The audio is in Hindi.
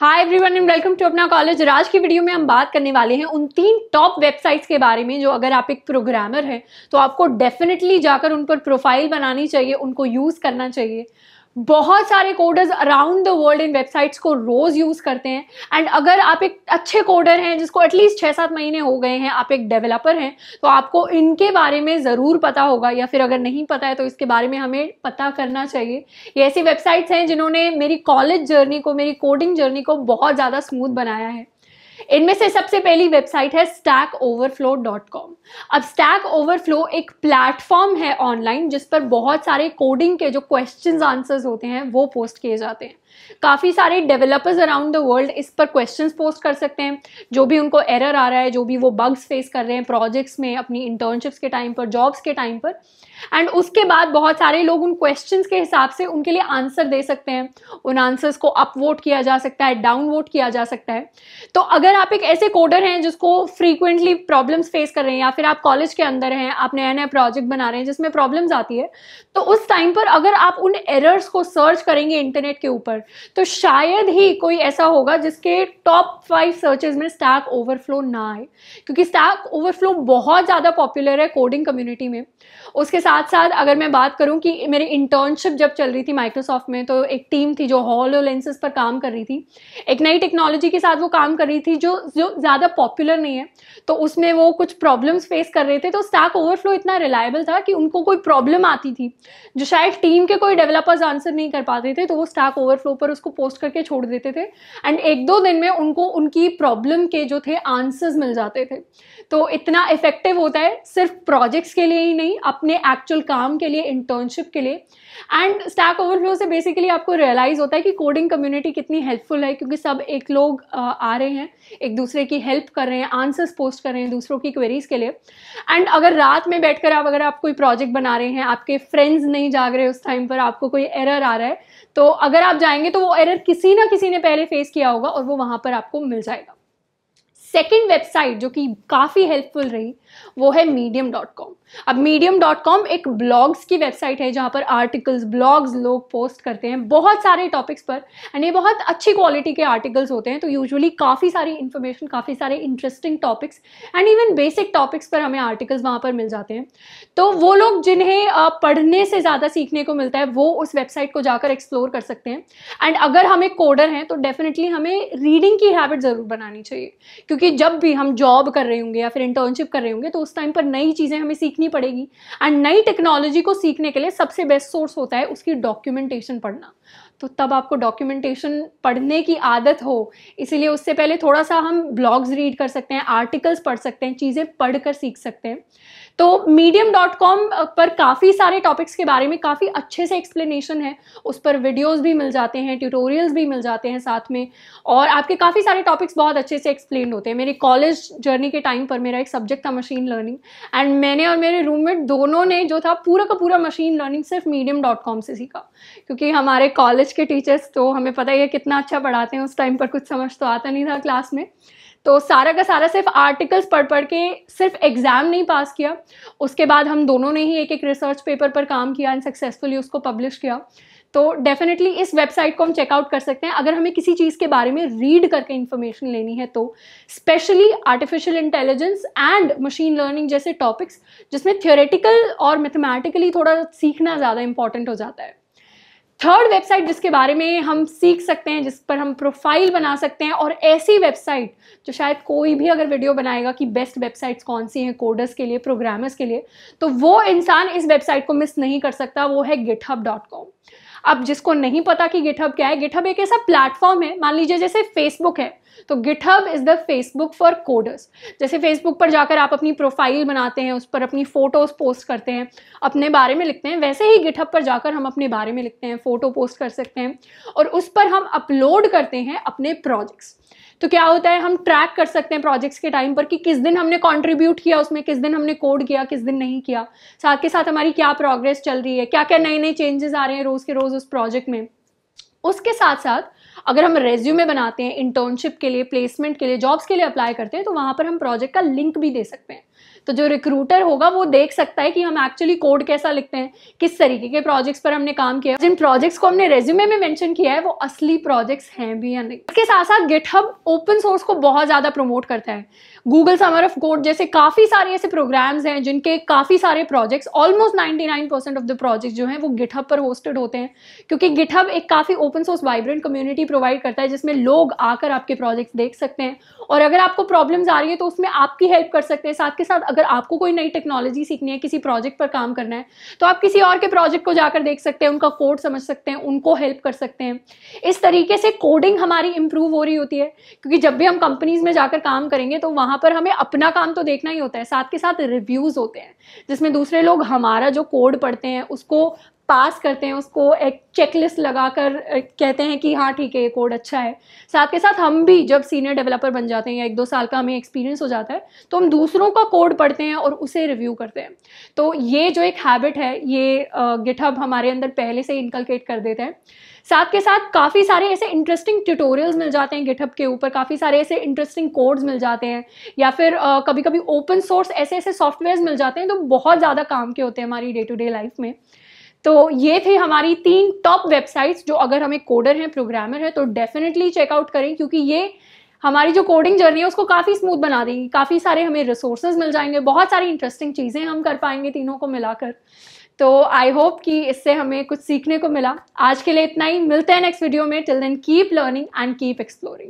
Hi everyone and welcome to Apna college राज की वीडियो में हम बात करने वाले हैं उन तीन टॉप वेबसाइट्स के बारे में, जो अगर आप एक प्रोग्रामर हैं तो आपको डेफिनेटली जाकर उन पर प्रोफ़ाइल बनानी चाहिए, उनको यूज़ करना चाहिए। बहुत सारे coders around the world in websites को रोज यूज़ करते हैं। एंड अगर आप एक अच्छे कोडर हैं, जिसको एटलीस्ट छः सात महीने हो गए हैं, आप एक डेवलपर हैं तो आपको इनके बारे में ज़रूर पता होगा। या फिर अगर नहीं पता है तो इसके बारे में हमें पता करना चाहिए। ये ऐसी वेबसाइट्स हैं जिन्होंने मेरी कॉलेज जर्नी को, मेरी कोडिंग जर्नी को बहुत ज़्यादा स्मूथ बनाया है। इनमें से सबसे पहली वेबसाइट है स्टैक ओवरफ्लो डॉट कॉम अब स्टैक ओवरफ्लो एक प्लेटफॉर्म है ऑनलाइन जिस पर बहुत सारे कोडिंग के जो क्वेश्चंस आंसर्स होते हैं, वो पोस्ट किए जाते हैं। काफ़ी सारे डेवलपर्स अराउंड द वर्ल्ड इस पर क्वेश्चंस पोस्ट कर सकते हैं। जो भी उनको एरर आ रहा है, जो भी वो बग्स फेस कर रहे हैं प्रोजेक्ट्स में, अपनी इंटर्नशिप्स के टाइम पर जॉब्स के टाइम पर। एंड उसके बाद बहुत सारे लोग उन क्वेश्चंस के हिसाब से उनके लिए आंसर दे सकते हैं। उन आंसर्स को अप वोट किया जा सकता है डाउन वोट किया जा सकता है। तो अगर आप एक ऐसे कोडर हैं जिसको फ्रीक्वेंटली प्रॉब्लम्स फेस कर रहे हैं या फिर आप कॉलेज के अंदर हैं, आप नया नया प्रोजेक्ट बना रहे हैं जिसमें प्रॉब्लम्स आती है तो उस टाइम पर अगर आप उन एरर्स को सर्च करेंगे इंटरनेट के ऊपर तो शायद ही कोई ऐसा होगा जिसके टॉप फाइव सर्चेज में स्टैक ओवरफ्लो ना आए। क्योंकि स्टैक ओवरफ्लो बहुत ज़्यादा पॉपुलर है कोडिंग कम्युनिटी में। उसके साथ साथ अगर मैं बात करूँ कि मेरी इंटर्नशिप जब चल रही थी माइक्रोसॉफ्ट में तो एक टीम थी जो हॉलो लेंसेज पर काम कर रही थी। एक नई टेक्नोलॉजी के साथ वो काम कर रही थी जो जो ज़्यादा पॉपुलर नहीं है तो उसमें वो कुछ प्रॉब्लम्स फेस कर रहे थे तो स्टैक ओवरफ्लो इतना रिलायबल था कि उनको कोई प्रॉब्लम आती थी, जो शायद टीम के कोई डेवलपर्स आंसर नहीं कर पाते थे तो वो स्टैक ओवरफ्लो पर उसको पोस्ट करके छोड़ देते थे एंड एक दो दिन में उनको उनकी प्रॉब्लम के जो थे आंसर्स मिल जाते थे। तो इतना इफ़ेक्टिव होता है सिर्फ़ प्रोजेक्ट्स के लिए ही नहीं, अपने एक्चुअल काम के लिए इंटर्नशिप के लिए एंड स्टैक ओवरफ्लो से बेसिकली आपको रियलाइज़ होता है कि कोडिंग कम्युनिटी कितनी हेल्पफुल है, क्योंकि सब एक लोग आ रहे हैं एक दूसरे की हेल्प कर रहे हैं आंसर्स पोस्ट कर रहे हैं दूसरों की क्वेरीज के लिए। एंड अगर रात में बैठकर आप, अगर आप कोई प्रोजेक्ट बना रहे हैं, आपके फ्रेंड्स नहीं जाग रहे उस टाइम पर, आपको कोई एरर आ रहा है तो अगर आप जाएँगे तो वो एरर किसी ना किसी ने पहले फेस किया होगा और वो वहाँ पर आपको मिल जाएगा। सेकेंड वेबसाइट जो कि काफ़ी हेल्पफुल रही, वो है मीडियम डॉट कॉम अब मीडियम डॉट कॉम एक ब्लॉग्स की वेबसाइट है जहाँ पर आर्टिकल्स ब्लॉग्स लोग पोस्ट करते हैं, बहुत सारे टॉपिक्स पर एंड ये बहुत अच्छी क्वालिटी के आर्टिकल्स होते हैं तो यूजुअली काफ़ी सारी इन्फॉर्मेशन काफ़ी सारे interesting topics and even basic topics पर हमें आर्टिकल्स वहाँ पर मिल जाते हैं। तो वो लोग जिन्हें पढ़ने से ज़्यादा सीखने को मिलता है, वो उस वेबसाइट को जाकर एक्सप्लोर कर सकते हैं। एंड अगर हम कोडर हैं तो डेफिनेटली हमें रीडिंग की हैबिट ज़रूर बनानी चाहिए, क्योंकि जब भी हम जॉब कर रहे होंगे या फिर इंटर्नशिप कर रहे होंगे तो उस टाइम पर नई चीज़ें हमें सीखनी पड़ेगी। एंड नई टेक्नोलॉजी को सीखने के लिए सबसे बेस्ट सोर्स होता है उसकी डॉक्यूमेंटेशन पढ़ना। तो तब आपको डॉक्यूमेंटेशन पढ़ने की आदत हो। इसीलिए उससे पहले थोड़ा सा हम ब्लॉग्स रीड कर सकते हैं आर्टिकल्स पढ़ सकते हैं, चीज़ें पढ़ सीख सकते हैं। तो मीडियम डॉट कॉम पर काफ़ी सारे टॉपिक्स के बारे में काफ़ी अच्छे से एक्सप्लेनेशन है। उस पर वीडियोज़ भी मिल जाते हैं ट्यूटोरियल्स भी मिल जाते हैं साथ में। और आपके काफ़ी सारे टॉपिक्स बहुत अच्छे से एक्सप्लेन होते हैं। मेरे कॉलेज जर्नी के टाइम पर मेरा एक सब्जेक्ट था मशीन लर्निंग एंड मैंने और मेरे रूममेट दोनों ने जो था पूरा का पूरा मशीन लर्निंग सिर्फ़ मीडियम डॉट कॉम से सीखा। क्योंकि हमारे कॉलेज के टीचर्स तो हमें पता ही है कितना अच्छा पढ़ाते हैं। उस टाइम पर कुछ समझ तो आता नहीं था क्लास में। तो सारा का सारा सिर्फ़ आर्टिकल्स पढ़ पढ़ के सिर्फ़ एग्ज़ाम नहीं पास किया। उसके बाद हम दोनों ने ही एक एक रिसर्च पेपर पर काम किया एंड सक्सेसफुली उसको पब्लिश किया। तो डेफिनेटली इस वेबसाइट को हम चेकआउट कर सकते हैं। अगर हमें किसी चीज़ के बारे में रीड करके इन्फॉर्मेशन लेनी है तो specially artificial intelligence and machine learning जैसे टॉपिक्स जिसमें थियोरेटिकल और मैथमेटिकली थोड़ा सीखना ज़्यादा इंपॉर्टेंट हो जाता है। थर्ड वेबसाइट जिसके बारे में हम सीख सकते हैं, जिस पर हम प्रोफ़ाइल बना सकते हैं, और ऐसी वेबसाइट जो शायद कोई भी अगर वीडियो बनाएगा कि बेस्ट वेबसाइट्स कौन सी हैं, कोडर्स के लिए, प्रोग्रामर्स के लिए तो वो इंसान इस वेबसाइट को मिस नहीं कर सकता, वो है गिटहब डॉट कॉम अब जिसको नहीं पता कि गिटहब क्या है गिटहब एक ऐसा प्लेटफॉर्म है, मान लीजिए जैसे फेसबुक है तो GitHub is the Facebook for coders जैसे फेसबुक पर जाकर आप अपनी प्रोफ़ाइल बनाते हैं, उस पर अपनी फ़ोटोज़ पोस्ट करते हैं, अपने बारे में लिखते हैं, वैसे ही गिटहब पर जाकर हम अपने बारे में लिखते हैं फ़ोटो पोस्ट कर सकते हैं और उस पर हम अपलोड करते हैं अपने प्रोजेक्ट्स तो क्या होता है, हम ट्रैक कर सकते हैं प्रोजेक्ट्स के टाइम पर कि किस दिन हमने कंट्रीब्यूट किया उसमें, किस दिन हमने कोड किया, किस दिन नहीं किया. साथ के साथ हमारी क्या प्रोग्रेस चल रही है क्या क्या नए नए चेंजेस आ रहे हैं रोज़ के रोज़ उस प्रोजेक्ट में. उसके साथ साथ अगर हम रेज्यूमे बनाते हैं इंटर्नशिप के लिए प्लेसमेंट के लिए जॉब्स के लिए अप्लाई करते हैं तो वहाँ पर हम प्रोजेक्ट का लिंक भी दे सकते हैं। तो जो रिक्रूटर होगा वो देख सकता है कि हम एक्चुअली कोड कैसा लिखते हैं, किस तरीके के प्रोजेक्ट्स पर हमने काम किया। जिन प्रोजेक्ट्स को हमने रेज्यूमे में मेंशन किया है, वो असली प्रोजेक्ट्स हैं भी या नहीं। इसके साथ साथ गिटहब ओपन सोर्स को बहुत ज़्यादा प्रमोट करता है। गूगल समर ऑफ़ कोड जैसे काफ़ी सारे ऐसे प्रोग्राम्स हैं, जिनके काफ़ी सारे projects almost 99 percent of the project जो हैं, वो गिटहब पर होस्टेड होते हैं। क्योंकि गिटहब एक काफ़ी open source vibrant community provide करता है, जिसमें लोग आकर आपके प्रोजेक्ट्स देख सकते हैं। और अगर आपको प्रॉब्लम्स आ रही है तो उसमें आपकी हेल्प कर सकते हैं। साथ के साथ अगर आपको कोई नई टेक्नोलॉजी सीखनी है, किसी प्रोजेक्ट पर काम करना है तो आप किसी और के प्रोजेक्ट को जाकर देख सकते हैं, उनका कोड समझ सकते हैं, उनको हेल्प कर सकते हैं। इस तरीके से कोडिंग हमारी इंप्रूव हो रही होती है, क्योंकि जब भी हम कंपनीज़ में जाकर काम करेंगे तो वहाँ पर हमें अपना काम तो देखना ही होता है, साथ के साथ रिव्यूज़ होते हैं, जिसमें दूसरे लोग हमारा जो कोड पढ़ते हैं, उसको पास करते हैं उसको एक चेकलिस्ट लगाकर कहते हैं कि हाँ ठीक है ये कोड अच्छा है। साथ के साथ हम भी जब सीनियर डेवलपर बन जाते हैं या एक दो साल का हमें एक्सपीरियंस हो जाता है तो हम दूसरों का कोड पढ़ते हैं और उसे रिव्यू करते हैं। तो ये जो एक हैबिट है ये गिटहब हमारे अंदर पहले से इनकलकेट कर देते हैं। साथ के साथ काफ़ी सारे ऐसे इंटरेस्टिंग ट्यूटोरियल्स मिल जाते हैं गिटहब के ऊपर काफ़ी सारे ऐसे इंटरेस्टिंग कोड्स मिल जाते हैं या फिर uh, कभी कभी ओपन सोर्स ऐसे ऐसे सॉफ्टवेयर मिल जाते हैं तो बहुत ज़्यादा काम के होते हैं हमारी डे टू डे लाइफ में। तो ये थे हमारी तीन टॉप वेबसाइट्स जो अगर हमें कोडर हैं प्रोग्रामर है तो डेफिनेटली चेकआउट करें, क्योंकि ये हमारी जो कोडिंग जर्नी है, उसको काफ़ी स्मूथ बना देगी। काफ़ी सारे हमें रिसोर्सेज मिल जाएँगे, बहुत सारी इंटरेस्टिंग चीज़ें हम कर पाएँगे तीनों को मिलाकर। तो आई होप कि इससे हमें कुछ सीखने को मिला। आज के लिए इतना ही, मिलते हैं नेक्स्ट वीडियो में। Till then keep learning and keep exploring